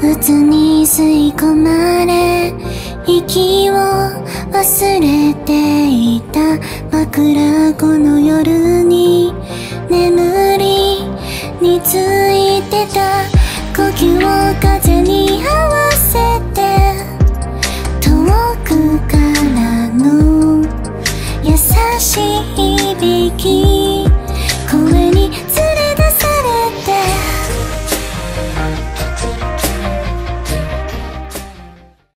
渦に吸い込まれ息を忘れていた枕この夜に眠りについてた呼吸を風に合わせて遠くからの優しい響き